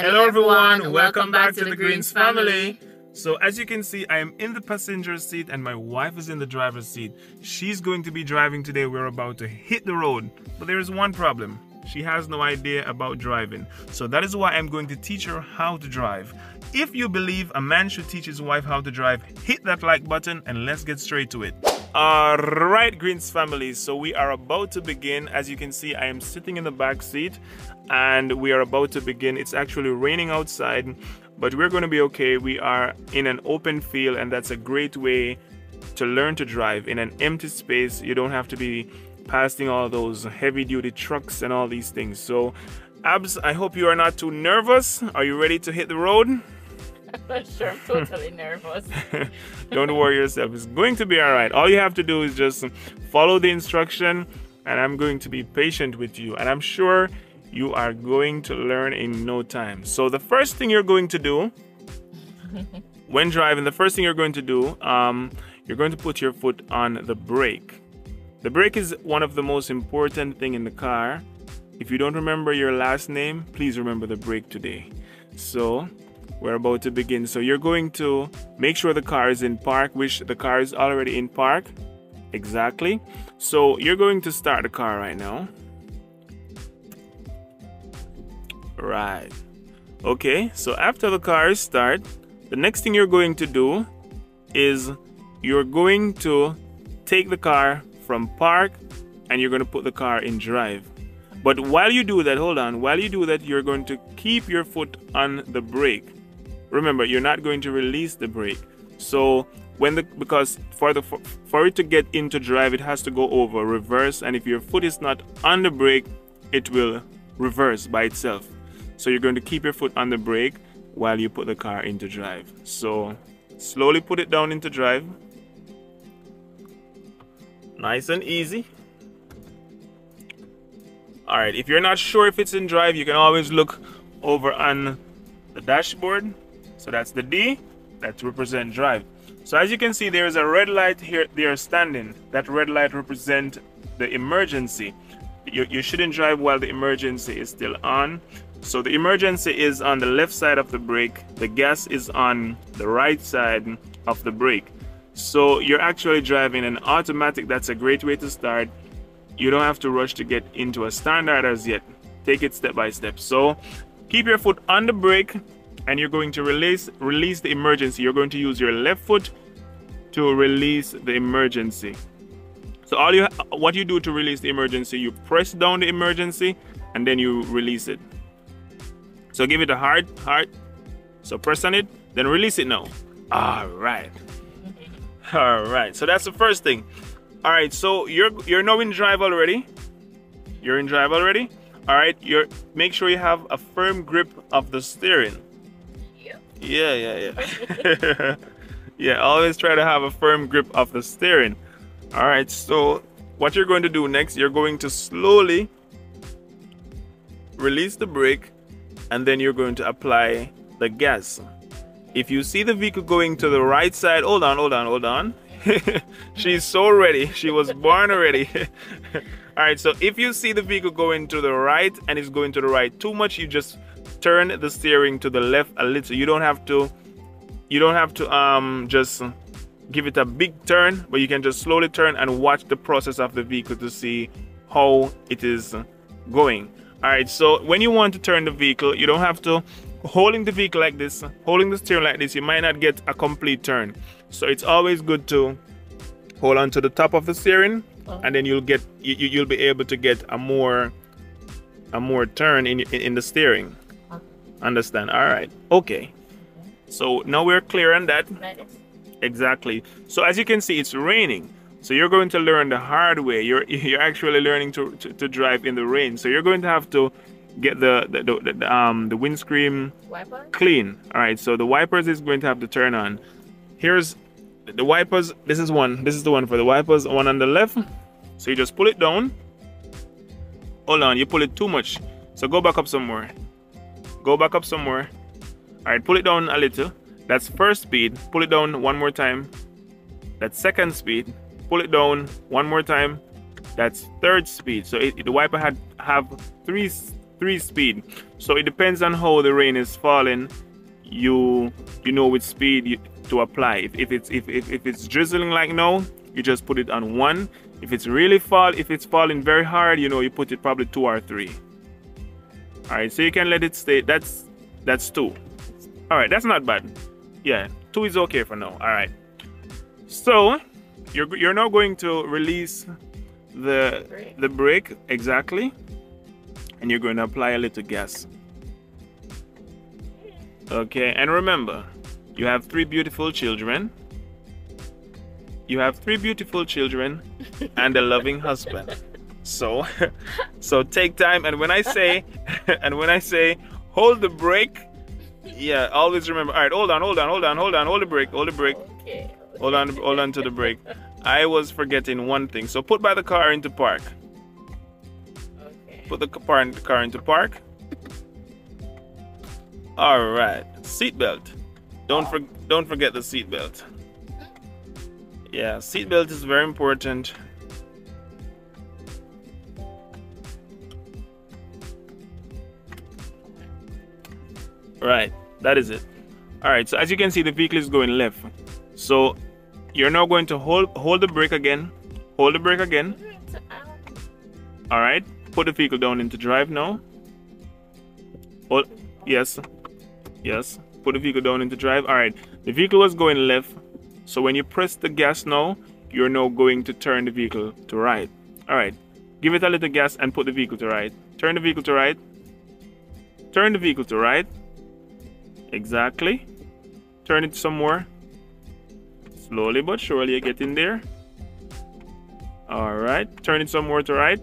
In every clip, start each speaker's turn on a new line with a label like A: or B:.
A: Hello, everyone. Welcome back to the Greens family. So, as you can see, I am in the passenger seat and my wife is in the driver's seat. She's going to be driving today. We're about to hit the road. But there is one problem. She has no idea about driving. So that is why I'm going to teach her how to drive. If you believe a man should teach his wife how to drive, hit that like button and let's get straight to it. Alright Greens family, so we are about to begin. As you can see, I am sitting in the back seat and we are about to begin. It's actually raining outside, but we're going to be okay. We are in an open field and that's a great way to learn to drive. In an empty space, you don't have to be passing all those heavy duty trucks and all these things. So Abs, I hope you are not too nervous. Are you ready to hit the road?
B: I'm not sure I'm totally nervous.
A: Don't worry yourself. It's going to be all right. All you have to do is just follow the instruction, and I'm going to be patient with you. And I'm sure you are going to learn in no time. So, the first thing you're going to do when driving, the first thing you're going to do, um, you're going to put your foot on the brake. The brake is one of the most important thing in the car. If you don't remember your last name, please remember the brake today. So, we're about to begin. So you're going to make sure the car is in park, which the car is already in park. Exactly. So you're going to start the car right now. Right. Okay, so after the car is start, the next thing you're going to do is you're going to take the car from park and you're going to put the car in drive. But while you do that, hold on, while you do that, you're going to keep your foot on the brake remember you're not going to release the brake. So when the because for the for, for it to get into drive it has to go over reverse and if your foot is not on the brake it will reverse by itself. So you're going to keep your foot on the brake while you put the car into drive. So slowly put it down into drive. Nice and easy. All right if you're not sure if it's in drive you can always look over on the dashboard so that's the D, that represent drive. So as you can see, there is a red light here, they are standing. That red light represent the emergency. You, you shouldn't drive while the emergency is still on. So the emergency is on the left side of the brake. The gas is on the right side of the brake. So you're actually driving an automatic. That's a great way to start. You don't have to rush to get into a standard as yet. Take it step by step. So keep your foot on the brake and you're going to release release the emergency. You're going to use your left foot to release the emergency. So all you what you do to release the emergency you press down the emergency and then you release it. So give it a hard hard so press on it then release it now. All right. All right. So that's the first thing. All right so you're you're now in drive already. You're in drive already. All right you're make sure you have a firm grip of the steering yeah, yeah, yeah. yeah, always try to have a firm grip of the steering. All right, so what you're going to do next, you're going to slowly release the brake and then you're going to apply the gas. If you see the vehicle going to the right side, hold on, hold on, hold on. She's so ready. She was born already. All right, so if you see the vehicle going to the right and it's going to the right too much, you just turn the steering to the left a little. You don't have to you don't have to um just give it a big turn, but you can just slowly turn and watch the process of the vehicle to see how it is going. All right, so when you want to turn the vehicle, you don't have to holding the vehicle like this, holding the steering like this, you might not get a complete turn. So it's always good to hold on to the top of the steering uh-huh. and then you'll get you, you'll be able to get a more a more turn in in the steering. Understand? All right. Okay. So now we're clear on that. Exactly. So as you can see, it's raining. So you're going to learn the hard way. You're you're actually learning to, to, to drive in the rain. So you're going to have to get the the, the, the um the windscreen
B: Wiper?
A: clean. All right. So the wipers is going to have to turn on. Here's the wipers. This is one. This is the one for the wipers. One on the left. So you just pull it down. Hold on. You pull it too much. So go back up some more. Go back up some more. Alright, pull it down a little. That's first speed. Pull it down one more time. That's second speed. Pull it down one more time. That's third speed. So it, the wiper had have three three speed. So it depends on how the rain is falling. You you know which speed you, to apply. If, if it's if, if, if it's drizzling like now, you just put it on one. If it's really fall, if it's falling very hard, you know you put it probably two or three. All right, so you can let it stay. That's that's two. All right, that's not bad. Yeah, two is okay for now. All right. So you're you're now going to release the
B: Brake.
A: the brake exactly, and you're going to apply a little gas. Okay, and remember, you have three beautiful children. You have three beautiful children and a loving husband. So, so take time. And when I say, and when I say, hold the brake, yeah, always remember. All right, hold on, hold on, hold on, hold on, hold the brake, hold the brake,
B: Okay.
A: hold on, hold on to the brake. I was forgetting one thing. So put by the car into park.
B: Okay.
A: Put the car, the car into park. All right, seatbelt. Don't for, don't forget the seatbelt. Yeah, seatbelt is very important. Right, that is it. All right, so as you can see, the vehicle is going left. So you're now going to hold hold the brake again. Hold the brake again. All right, put the vehicle down into drive now. Hold, yes, yes. Put the vehicle down into drive. All right, the vehicle was going left. So when you press the gas now, you're now going to turn the vehicle to right. All right, give it a little gas and put the vehicle to right. Turn the vehicle to right. Turn the vehicle to right. Exactly. Turn it some more. Slowly but surely you're getting there. Alright, turn it some more to right.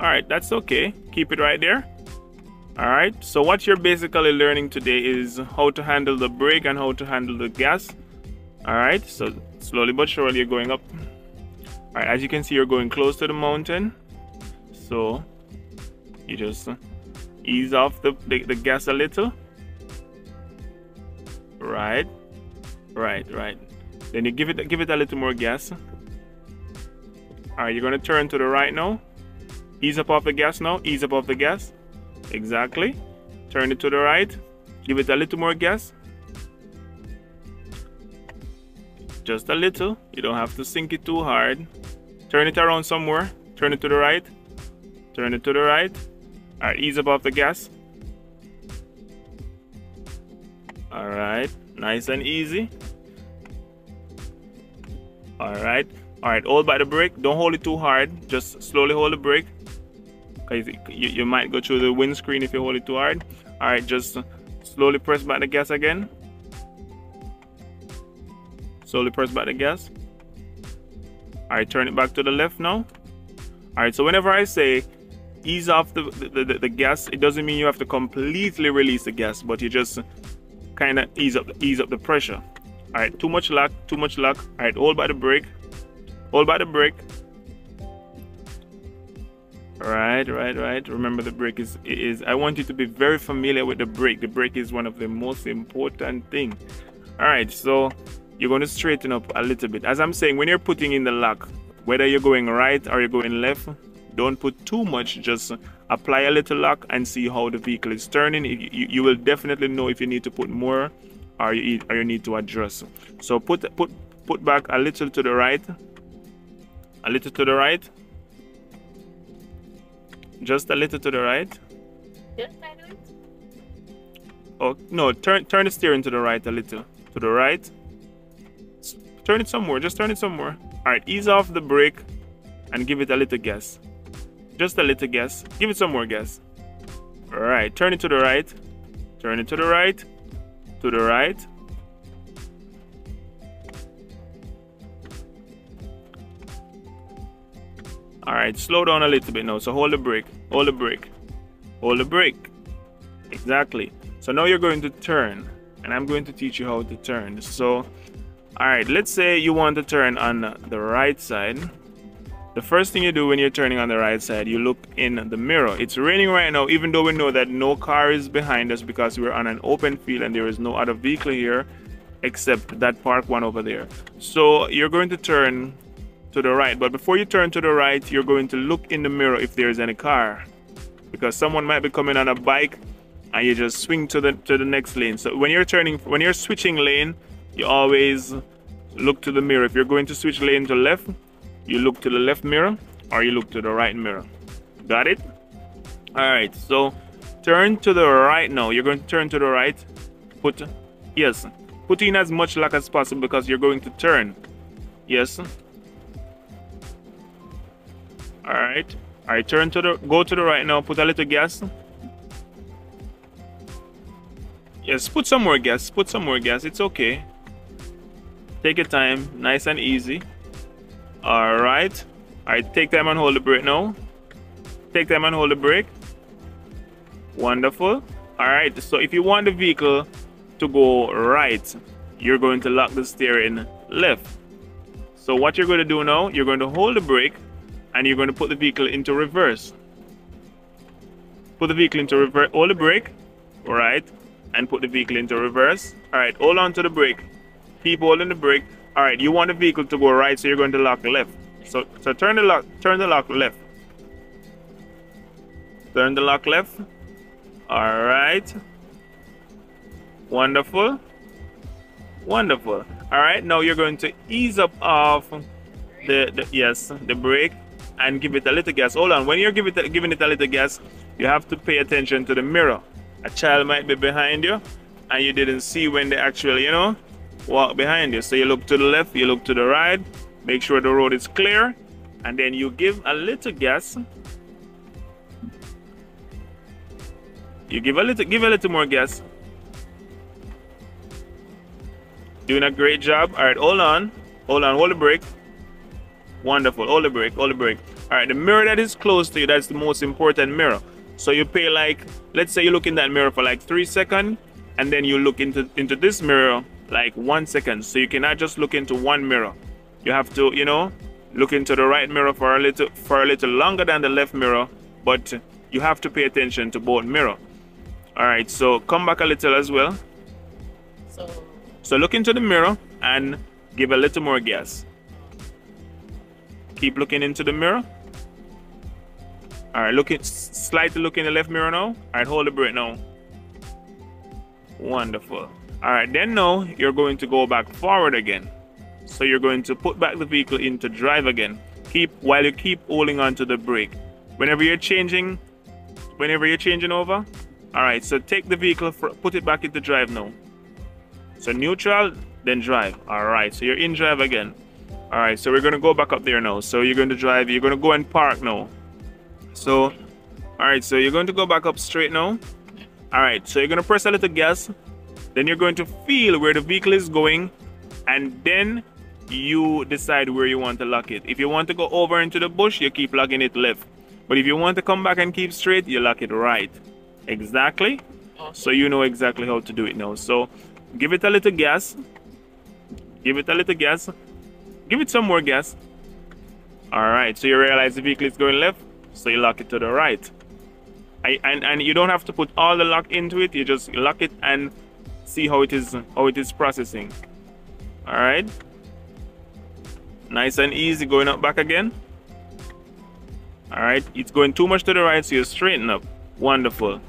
A: Alright, that's okay. Keep it right there. Alright, so what you're basically learning today is how to handle the brake and how to handle the gas. Alright, so slowly but surely you're going up. Alright, as you can see, you're going close to the mountain. So you just ease off the, the, the gas a little. Right, right, right. Then you give it give it a little more gas. All right, you're gonna turn to the right now. Ease up off the gas now. Ease up off the gas. Exactly. Turn it to the right. Give it a little more gas. Just a little. You don't have to sink it too hard. Turn it around somewhere. Turn it to the right. Turn it to the right. All right, ease off the gas. All right, nice and easy. All right, all right, hold by the brake. Don't hold it too hard. Just slowly hold the brake. Cause you, you might go through the windscreen if you hold it too hard. All right, just slowly press back the gas again. Slowly press back the gas. All right, turn it back to the left now. All right, so whenever I say ease off the, the, the, the gas, it doesn't mean you have to completely release the gas, but you just kind of ease up ease up the pressure. All right, too much lock, too much lock. All right, hold by the brake, hold by the brake. Right, right, right. Remember the brake is is. I want you to be very familiar with the brake. The brake is one of the most important thing. All right, so you're going to straighten up a little bit. As I'm saying, when you're putting in the lock, whether you're going right or you're going left, don't put too much. Just apply a little lock and see how the vehicle is turning. You, you, you will definitely know if you need to put more or you or you need to adjust. So put put put back a little to the right, a little to the right, just a little to the right.
B: Didn't I do it?
A: Oh no, turn turn the steering to the right a little. To the right. Turn it some more. just turn it some more. Alright, ease off the brake and give it a little gas. Just a little guess. Give it some more guess. Alright, turn it to the right. Turn it to the right. To the right. Alright, slow down a little bit now. So hold the brake. Hold the brake. Hold the brake. Exactly. So now you're going to turn, and I'm going to teach you how to turn. So, all right, let's say you want to turn on the right side. The first thing you do when you're turning on the right side, you look in the mirror. It's raining right now, even though we know that no car is behind us because we're on an open field and there is no other vehicle here except that park one over there. So you're going to turn to the right, but before you turn to the right, you're going to look in the mirror if there's any car. because someone might be coming on a bike and you just swing to the to the next lane. So when you're turning when you're switching lane, you always look to the mirror. If you're going to switch lane to left, you look to the left mirror or you look to the right mirror. Got it? All right. So turn to the right now. You're going to turn to the right. Put yes. Put in as much lock as possible because you're going to turn. Yes. All right. Right. Turn to the go to the right now. Put a little gas. Yes, put some more gas. Put some more gas. It's okay. Take your time. Nice and easy. Alright. Alright, take time and hold the brake now. Take time and hold the brake. Wonderful. Alright, so if you want the vehicle to go right, you're going to lock the steering left. So what you're going to do now, you're going to hold the brake and you're going to put the vehicle into reverse. Put the vehicle into reverse, hold the brake, alright, and put the vehicle into reverse. Alright, hold on to the brake. Keep holding the brake. Alright, you want the vehicle to go right, so you're going to lock left. So so turn the lock turn the lock left. Turn the lock left. Alright. Wonderful. Wonderful. Alright, now you're going to ease up off the, the yes, the brake and give it a little gas. Hold on, when you're giving it, giving it a little gas, you have to pay attention to the mirror a child might be behind you and you didn't see when they actually, you know, walk behind you. So you look to the left, you look to the right, make sure the road is clear, and then you give a little gas. You give a little give a little more gas. Doing a great job. Alright, hold on. Hold on, hold the brake. Wonderful. Hold the brake, hold the brake. Alright, the mirror that is close to you, that's the most important mirror. So you pay like, let's say you look in that mirror for like three seconds, and then you look into into this mirror like one second. So you cannot just look into one mirror. You have to, you know, look into the right mirror for a little for a little longer than the left mirror, but you have to pay attention to both mirror. All right, so come back a little as well. So, so look into the mirror and give a little more gas. Keep looking into the mirror. All right, look looking slightly look in the left mirror now. All right, hold the brake now. Wonderful. All right, then now you're going to go back forward again. So you're going to put back the vehicle into drive again. Keep while you keep holding on to the brake. Whenever you're changing, whenever you're changing over. All right, so take the vehicle, for, put it back into drive now. So neutral, then drive. All right, so you're in drive again. All right, so we're gonna go back up there now. So you're going to drive. You're gonna go and park now. So, all right, so you're going to go back up straight now. All right, so you're going to press a little gas. Then you're going to feel where the vehicle is going. And then you decide where you want to lock it. If you want to go over into the bush, you keep locking it left. But if you want to come back and keep straight, you lock it right. Exactly. So you know exactly how to do it now. So give it a little gas. Give it a little gas. Give it some more gas. All right, so you realize the vehicle is going left so you lock it to the right I, and and you don't have to put all the lock into it you just lock it and see how it is how it is processing. All right. Nice and easy going up back again. All right. It's going too much to the right so you straighten up. Wonderful.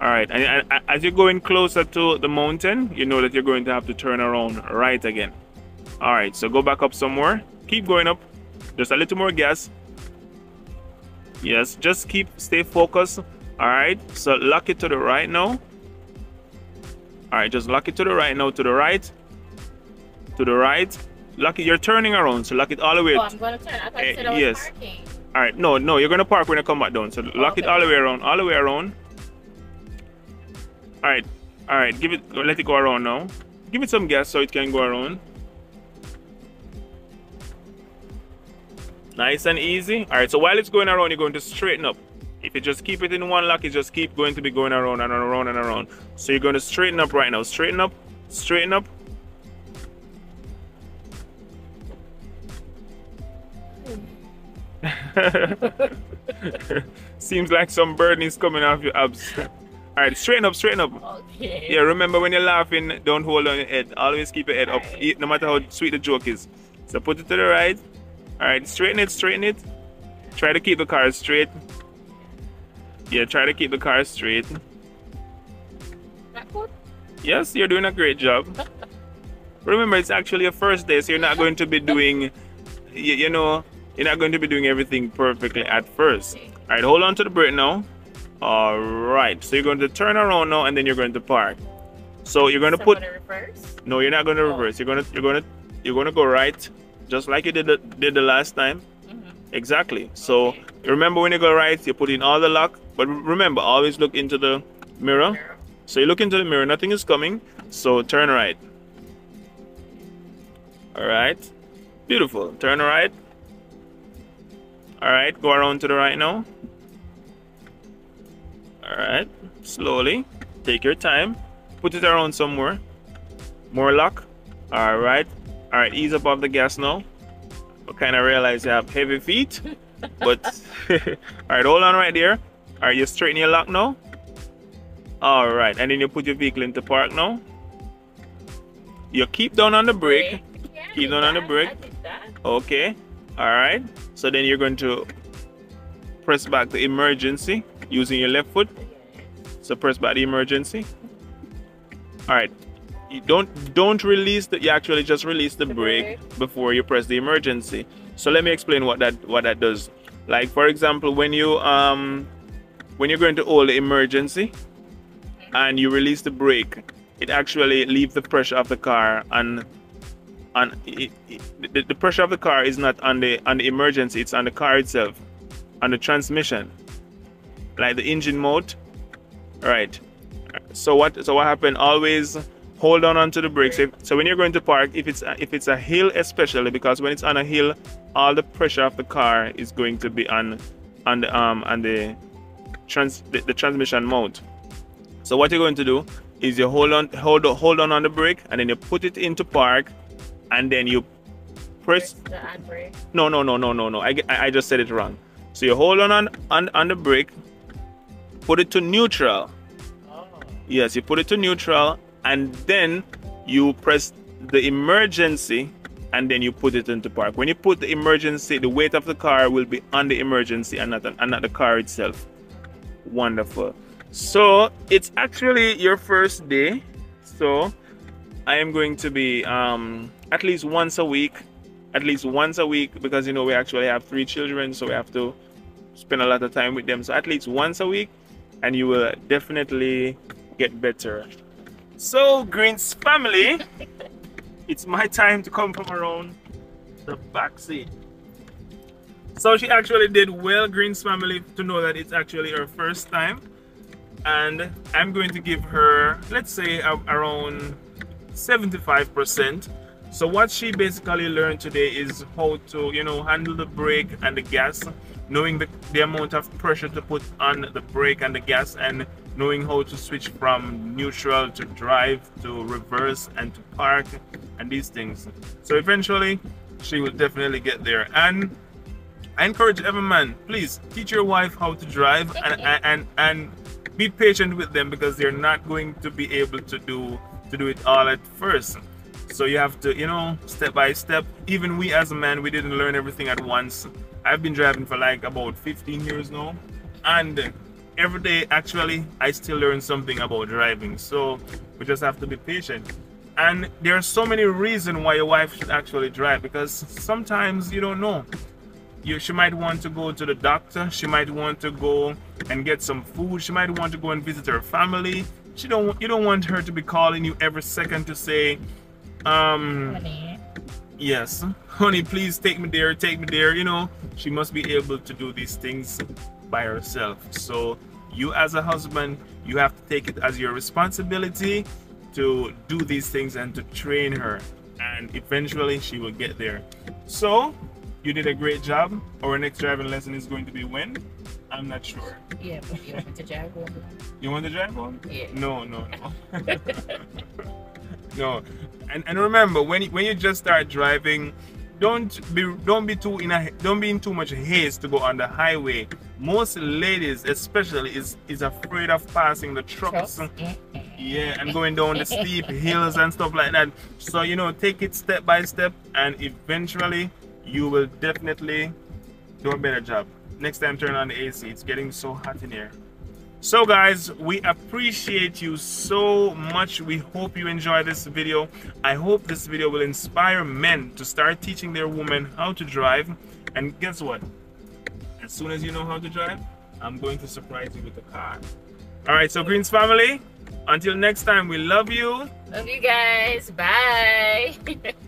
A: All right. And, as you're going closer to the mountain you know that you're going to have to turn around right again. All right. So go back up some more. Keep going up. Just a little more gas. Yes. Just keep stay focused. All right. So lock it to the right now all right just lock it to the right now to the right to the right lock it you're turning around so lock it all the way
B: oh, I'm gonna turn. I thought you eh, said I was yes parking.
A: all right no no you're gonna park when you come back down so oh, lock okay. it all the way around all the way around all right all right give it let it go around now give it some gas so it can go around Nice and easy. All right, so while it's going around, you're going to straighten up. If you just keep it in one lock, it just keep going to be going around and around and around. So you're going to straighten up right now. Straighten up, straighten up. Seems like some burden is coming off your abs. All right, straighten up, straighten up.
B: Okay.
A: Yeah, remember when you're laughing, don't hold on your head. Always keep your head up, no matter how sweet the joke is. So put it to the right. All right, straighten it, straighten it. Try to keep the car straight. Yeah, try to keep the car straight. Yes, you're doing a great job. Remember, it's actually a first day, so you're not going to be doing, you, you know, you're not going to be doing everything perfectly at first. All right, hold on to the brake now. All right, so you're going to turn around now, and then you're going to park. So you're going to put.
B: reverse?
A: No, you're not going to oh. reverse. You're going to you're going to you're going to go right, just like you did the, did the last time. Mm -hmm. Exactly. So okay. remember when you go right, you put in all the lock, but remember always look into the mirror. So you look into the mirror, nothing is coming. So turn right. All right. Beautiful. Turn right. All right. Go around to the right now. All right. Slowly. Take your time. Put it around somewhere. More luck. All right. All right. Ease up off the gas now. I kind of realize you have heavy feet. but all right. Hold on right there. Right. You straighten your lock now. All right. And then you put your vehicle into park now. You keep down on the brake keep down on the brake. Okay. All right. So then you're going to press back the emergency using your left foot. So press back the emergency. All right. You don't don't release the you actually just release the brake before you press the emergency. So let me explain what that what that does. Like for example, when you um when you're going to hold the emergency and you release the brake, it actually leaves the pressure of the car and and it, it, the, the pressure of the car is not on the on the emergency it's on the car itself on the transmission. Like the engine mode right. So what so what happened always hold on onto the brakes. If, so when you're going to park if it's if it's a hill especially because when it's on a hill all the pressure of the car is going to be on on the um on the trans the, the transmission mode so what you're going to do is you hold on hold hold on on the brake and then you put it into park and then you press
B: the brake.
A: No, no, no, no, no, no. I, I just said it wrong. So you hold on on, on, on the brake, put it to neutral. Oh. Yes, you put it to neutral, and then you press the emergency, and then you put it into park. When you put the emergency, the weight of the car will be on the emergency and not, and not the car itself. Wonderful. So it's actually your first day. So I am going to be um, at least once a week at least once a week because you know we actually have three children so we have to spend a lot of time with them so at least once a week and you will definitely get better so greens family it's my time to come from around the back seat so she actually did well greens family to know that it's actually her first time and i'm going to give her let's say around 75 percent so what she basically learned today is how to, you know, handle the brake and the gas, knowing the, the amount of pressure to put on the brake and the gas and knowing how to switch from neutral to drive to reverse and to park and these things. So eventually she will definitely get there. And I encourage every man, please teach your wife how to drive and, and, and, and be patient with them because they're not going to be able to do to do it all at first so you have to, you know, step by step. Even we as a man, we didn't learn everything at once. I've been driving for like about 15 years now. And every day, actually, I still learn something about driving. So we just have to be patient. And there are so many reasons why your wife should actually drive because sometimes you don't know. You, she might want to go to the doctor. She might want to go and get some food. She might want to go and visit her family. She don't. You don't want her to be calling you every second to say, um, honey. Yes, honey, please take me there, take me there. You know, she must be able to do these things by herself. So, you as a husband, you have to take it as your responsibility to do these things and to train her. And eventually, she will get there. So, you did a great job. Our next driving lesson is going to be when? I'm not sure.
B: Yeah, but you want to drive home?
A: You want to drive home?
B: Yeah.
A: No, no, no. no and and remember when when you just start driving don't be don't be too in a don't be in too much haste to go on the highway most ladies especially is is afraid of passing the trucks yeah and going down the steep hills and stuff like that so you know take it step by step and eventually you will definitely do a better job next time turn on the ac it's getting so hot in here So guys, we appreciate you so much. We hope you enjoy this video. I hope this video will inspire men to start teaching their women how to drive. And guess what? As soon as you know how to drive, I'm going to surprise you with a car. All right, so Greens family, until next time, we love you.
B: Love you guys. Bye.